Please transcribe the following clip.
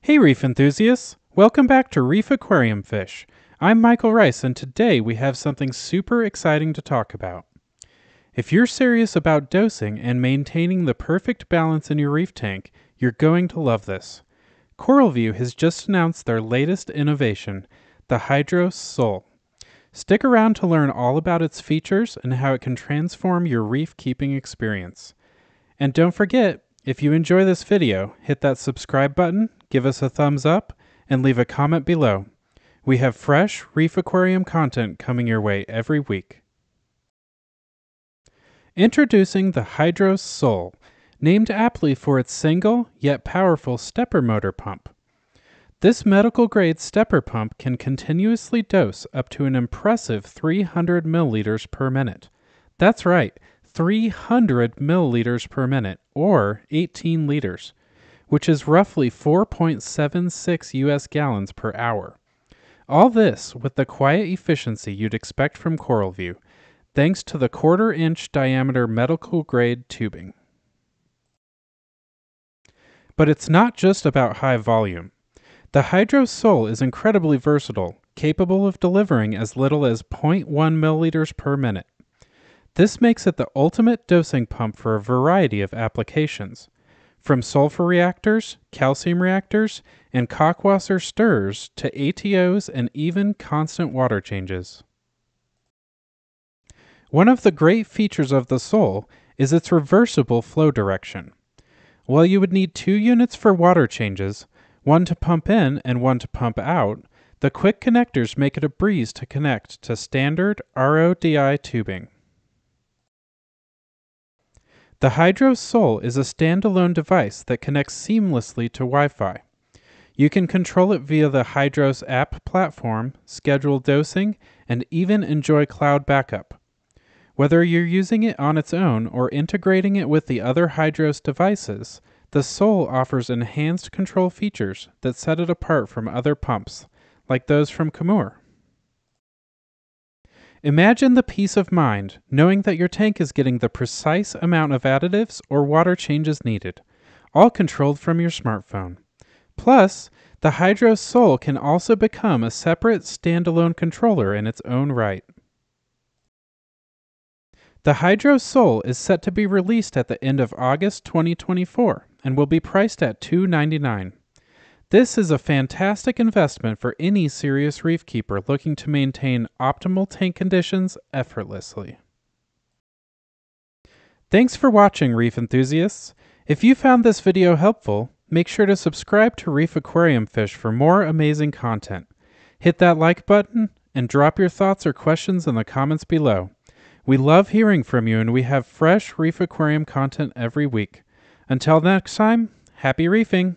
Hey, reef enthusiasts! Welcome back to Reef Aquarium Fish. I'm Michael Rice, and today we have something super exciting to talk about. If you're serious about dosing and maintaining the perfect balance in your reef tank, you're going to love this. CoralVue has just announced their latest innovation, the Hydros Sole. Stick around to learn all about its features and how it can transform your reef keeping experience. And don't forget, if you enjoy this video, hit that subscribe button, give us a thumbs up, and leave a comment below. We have fresh reef aquarium content coming your way every week. Introducing the Hydros Sole, named aptly for its single yet powerful stepper motor pump. This medical grade stepper pump can continuously dose up to an impressive 300 milliliters per minute. That's right, 300 milliliters per minute, or 18 liters, which is roughly 4.76 US gallons per hour. All this with the quiet efficiency you'd expect from CoralVue, thanks to the quarter inch diameter medical grade tubing. But it's not just about high volume. The Hydros Sole is incredibly versatile, capable of delivering as little as 0.1 milliliters per minute. This makes it the ultimate dosing pump for a variety of applications, from sulfur reactors, calcium reactors, and Kalkwasser stirrers to ATOs and even constant water changes. One of the great features of the Sole is its reversible flow direction. While you would need two units for water changes, one to pump in and one to pump out, the quick connectors make it a breeze to connect to standard RODI tubing. The Hydros Sole is a standalone device that connects seamlessly to Wi Fi. You can control it via the Hydros app platform, schedule dosing, and even enjoy cloud backup. Whether you're using it on its own or integrating it with the other Hydros devices, the Sole offers enhanced control features that set it apart from other pumps, like those from Kamoer. Imagine the peace of mind knowing that your tank is getting the precise amount of additives or water changes needed, all controlled from your smartphone. Plus, the Hydro Sole can also become a separate standalone controller in its own right. The Hydro Sole is set to be released at the end of August 2024 and will be priced at $2.99. This is a fantastic investment for any serious reef keeper looking to maintain optimal tank conditions effortlessly. Thanks for watching, reef enthusiasts. If you found this video helpful, make sure to subscribe to Reef Aquarium Fish for more amazing content. Hit that like button and drop your thoughts or questions in the comments below. We love hearing from you and we have fresh Reef Aquarium content every week. Until next time, happy reefing!